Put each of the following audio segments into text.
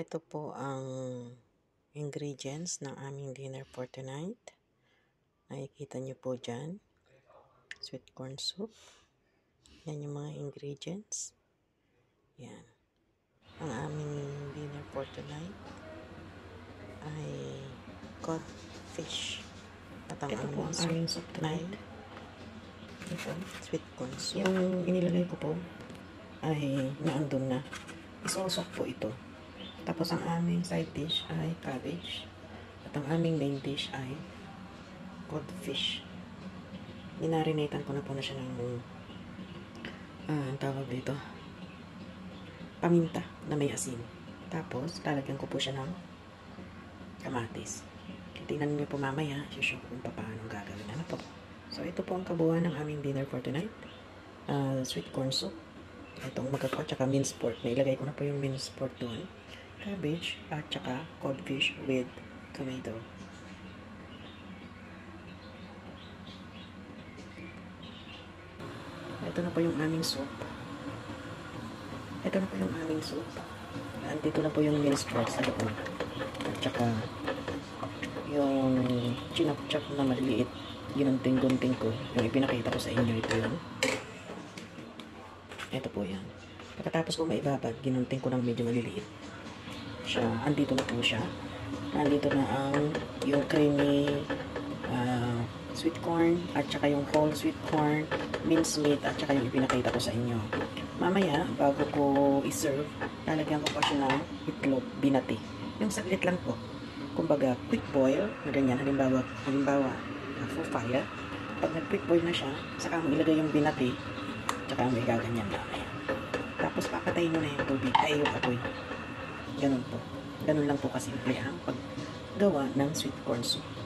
Ito po ang ingredients ng aming dinner for tonight. Nakikita niyo po dyan. Sweet corn soup. Yan yung mga ingredients. Yan. Ang aming dinner for tonight ay cod fish. At ang Ito po ang aming soup tonight. Ito, sweet corn soup. Yung inilagay ko po ay naandun na. Isusok po ito. Tapos ang aming side dish ay cabbage. At ang aming main dish ay codfish. Ninarinatan ko na po na siya ng ah, ang tawag dito paminta na may asin. Tapos, lalagyan ko po siya ng kamatis. Tingnan niyo po mamaya, ko kung paano gagawin. Ano po? So, ito po ang kabuuan ng aming dinner for tonight. Uh, sweet corn soup. Itong magkakaw, tsaka minced pork. Nailagay ko na po yung minced pork doon. Cabbage, at tsaka codfish with tomato. Ito na po yung aming soup. Ito na po yung aming soup. Andito na po yung pork sa loob. At tsaka yung chinap-chop na maliliit ginunting-gunting ko yung ipinakita ko sa inyo ito yun ito po yan pagkatapos ko maibabad ginunting ko ng medyo maliliit siya. Andito na po siya. Andito na ang yung creamy uh, sweet corn at saka yung whole sweet corn minced meat at saka yung ipinakita ko sa inyo. Mamaya bago ko iserve lalagyan ko pa siya ng itlog binati. Yung saglit lang po. Kumbaga quick boil na ganyan. Halimbawa halimbawa uh, full fire. Pag nag quick boil na siya saka mo ilagay yung binati saka mo igaganyan na. Tapos papatayin mo na yung tubig. Ay yung apoy ganun po. Ganun lang po kasimple ang paggawa ng sweet corn soup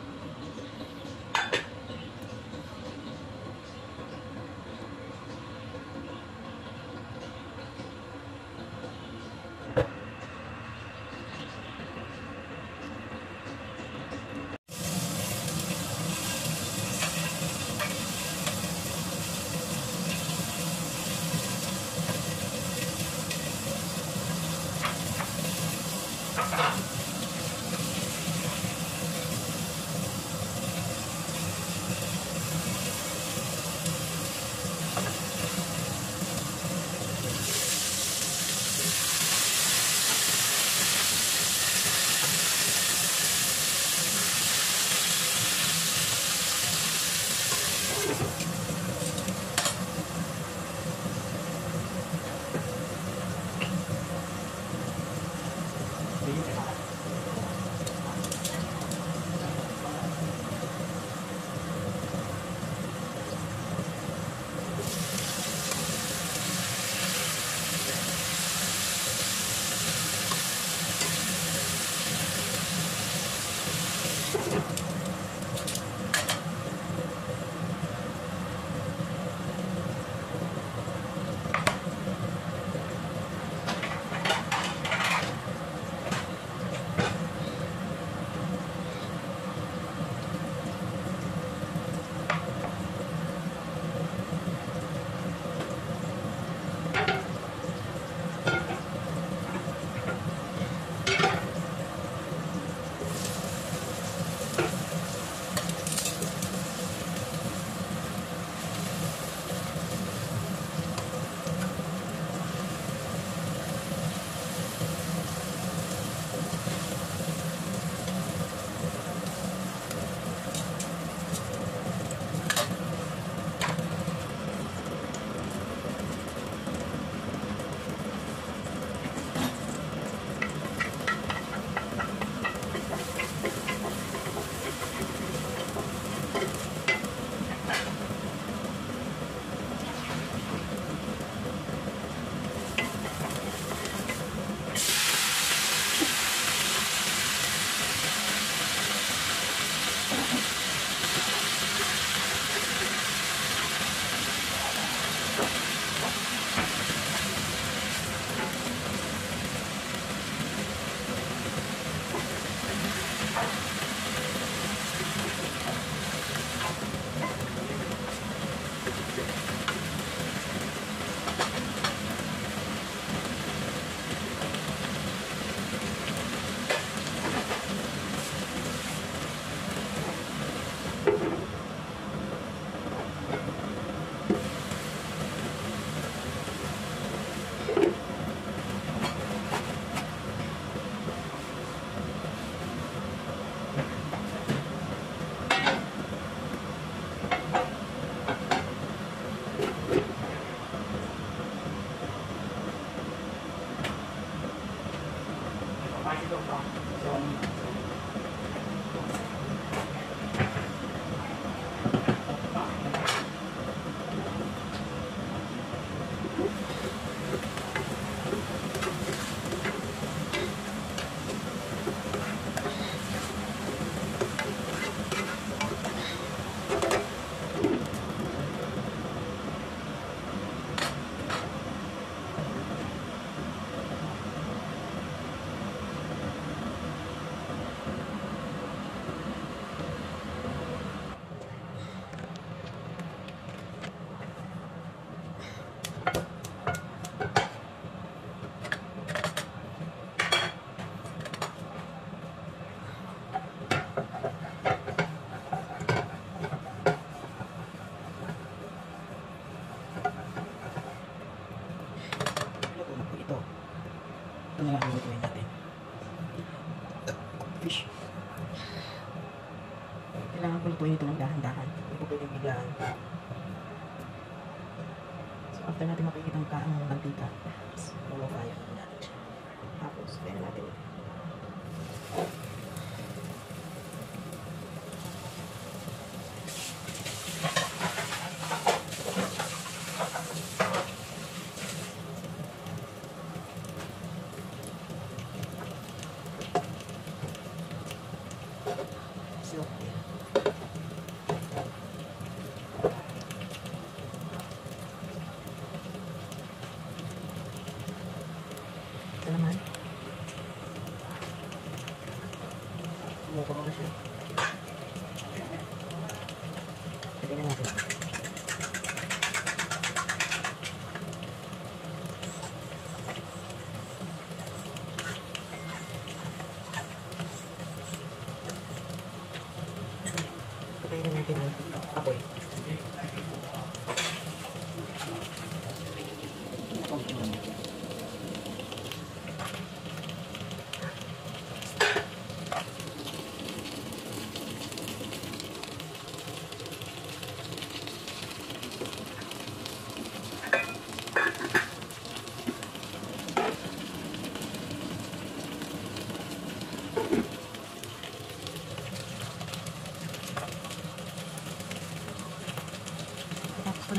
cái đồng đồng こので。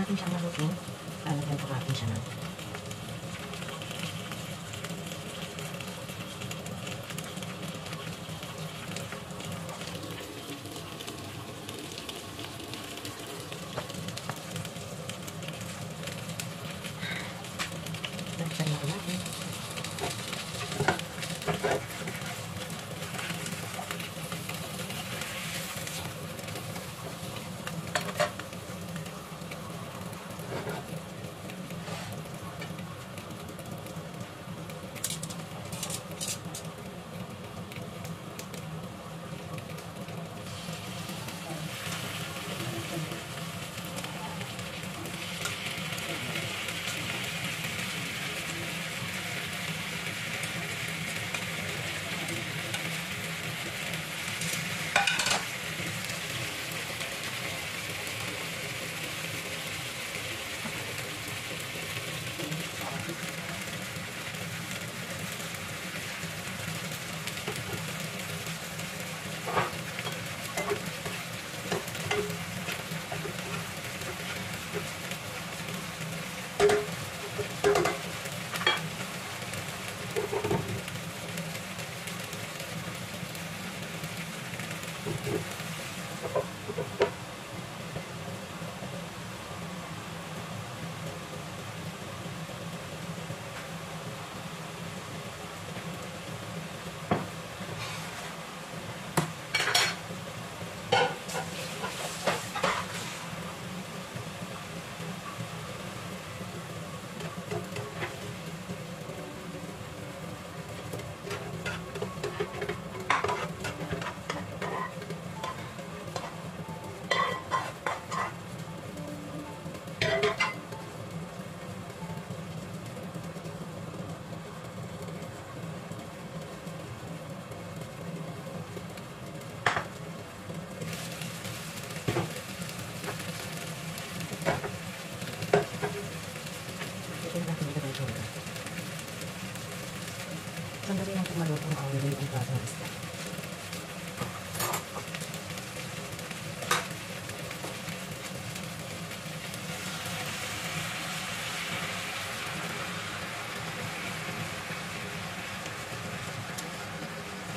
natin siyang nalutin. Lalagyan po natin siya ng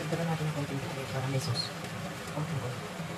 Dagdagan natin ng konting tayo para may sauce. Konting konti.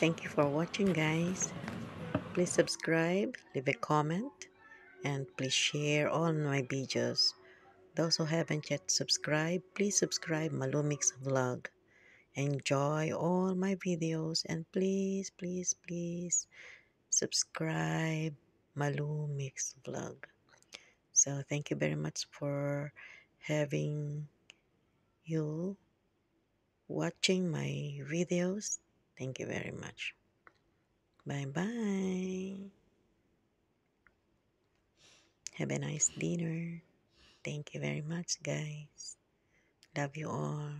Thank you for watching, guys. Please subscribe, leave a comment, and please share all my videos. Those who haven't yet subscribed, please subscribe Malumix Vlog. Enjoy all my videos and please, please, please subscribe Malumix Vlog. So thank you very much for having you watching my videos. Thank you very much. Bye bye. Have a nice dinner. Thank you very much, guys. Love you all.